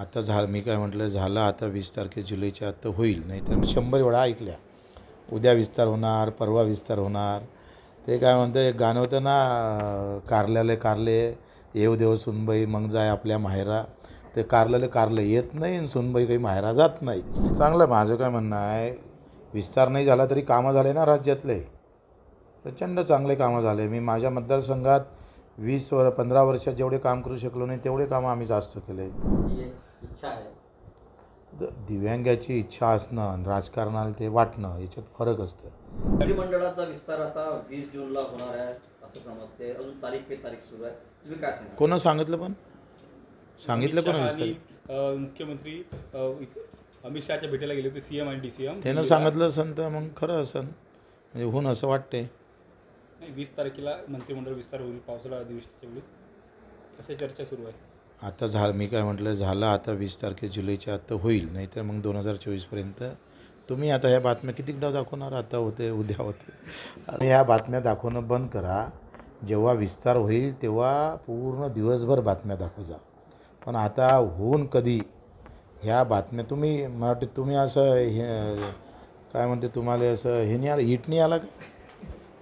आता झा मी काय म्हटलं झालं आता वीस तारखे जुलैच्या आता होईल. नाही तर शंभर वेळा ऐकल्या. उद्या विस्तार होणार परवा विस्तार होणार. ते काय म्हणतं एक गाणं होतं ना कारल्याले कारले येऊ देव सुनबाई मग जाय आपल्या माहेरा. ते कारल्याले कारलं येत नाही आणि सुनबाई काही माहेरा जात नाही. चांगलं माझं काय म्हणणं आहे विस्तार नाही झाला तरी कामं झाले ना राज्यातले. प्रचंड चांगले कामं झाले. मी माझ्या मतदारसंघात वीस वर पंधरा वर्षात जेवढे काम करू शकलो नाही तेवढे कामं आम्ही जास्त केले. इच्छा आहे. दिव्यांगाची इच्छा असणं आणि राजकारणाला ते वाटणं याच्यात फरक असतं. मंत्रिमंडळाचा विस्तार आता वीस जूनला होणार आहे असं समजते. अजून तारीख पे तारीख सुरू आहे. तुम्ही काय सांगा कोणं सांगितलं पण? सांगितलं अ, मुख्यमंत्री अमित शहाच्या भेटीला गेले होते सीएम आणि डीसीएम त्यानं सांगितलं असेल तर मग खरं असेल म्हणजे होऊन असं वाटते नाही वीस तारखेला मंत्रिमंडळ विस्तार होईल पावसाळा अधिवेशनाच्या वेळी अशा चर्चा सुरू आहे. आता झा मी काय म्हटलं झालं आता वीस तारखे जुलैच्या आता होईल नाहीतर मग दोन हजार चोवीसपर्यंत तुम्ही आता ह्या बातम्या कितीकदा दाखवणार? आता होते उद्या होते. आणि ह्या बातम्या दाखवणं बंद करा. जेव्हा विस्तार होईल तेव्हा पूर्ण दिवसभर बातम्या दाखव जा. पण आता होऊन कधी ह्या बातम्या तुम्ही मला वाटतं तुम्ही असं हे काय म्हणते तुम्हाला असं हे नाही आलं हिट नाही आला का?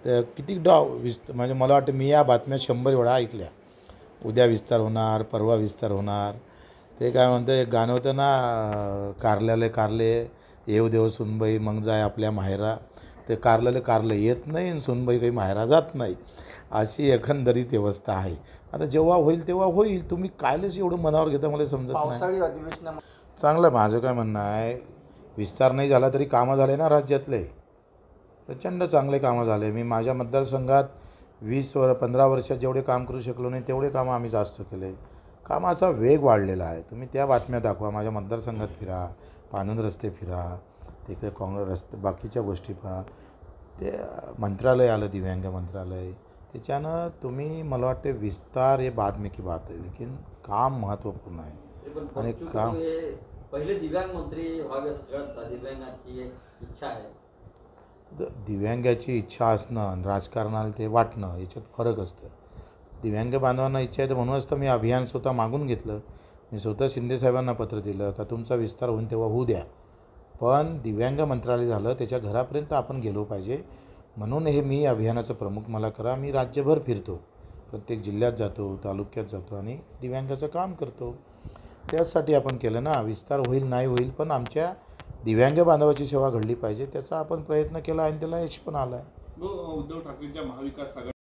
तर किती डाव विस्त म्हणजे मला वाटतं मी या बातम्या शंभर वेळा ऐकल्या. उद्या विस्तार होणार परवा विस्तार होणार. ते काय म्हणतं एक गाणं होतं ना कारल्याले कारले येऊ देव सुनबाई मग जाय आपल्या माहेरा. ते कारल्याले कारलं येत नाही आणि सुनबाई काही माहेरा जात नाही. अशी एकंदरीत व्यवस्था आहे. आता जेव्हा होईल तेव्हा होईल. तुम्ही कायलेच एवढं मनावर घेता मला समजत नाही. चांगलं माझं काय म्हणणं आहे विस्तार नाही झाला तरी कामं झाले ना राज्यातले. प्रचंड चांगले कामं झाले. मी माझ्या मतदारसंघात वीस वर पंधरा वर्षात जेवढे काम करू शकलो नाही तेवढे कामं आम्ही जास्त केले. कामाचा वेग वाढलेला आहे. तुम्ही त्या बातम्या दाखवा. माझ्या मतदारसंघात फिरा पानंद रस्ते फिरा तिकडे काँग्रेस रस्ते बाकीच्या गोष्टी पहा. ते मंत्रालय आलं दिव्यांग मंत्रालय. त्याच्यानं तुम्ही मला वाटते विस्तार हे बाद में की बात आहे. लेकिन काम महत्त्वपूर्ण आहे. आणि काम पहिले दिव्यांग मंत्री व्हावे दिव्यांगाची इच्छा आहे. दिव्यांगाची इच्छा असणं आणि राजकारणाला ते वाटणं याच्यात फरक असतं. दिव्यांग बांधवांना इच्छा आहे तर म्हणूनच तर मी अभियान स्वतः मागून घेतलं. मी स्वतः शिंदेसाहेबांना पत्र दिलं का तुमचा विस्तार होऊन तेव्हा होऊ द्या. पण दिव्यांग मंत्रालय झालं त्याच्या घरापर्यंत आपण गेलो पाहिजे. म्हणून हे मी अभियानाचं प्रमुख मला करा. मी राज्यभर फिरतो. प्रत्येक जिल्ह्यात जातो तालुक्यात जातो आणि दिव्यांगाचं काम करतो. त्याचसाठी आपण केलं ना विस्तार होईल नाही होईल पण आमच्या दिव्यांग बांधवाची सेवा घडली पाहिजे त्याचा आपण प्रयत्न केला आणि त्याला यश पण आलं आहे उद्धव ठाकरेंच्या महाविकास आघाडी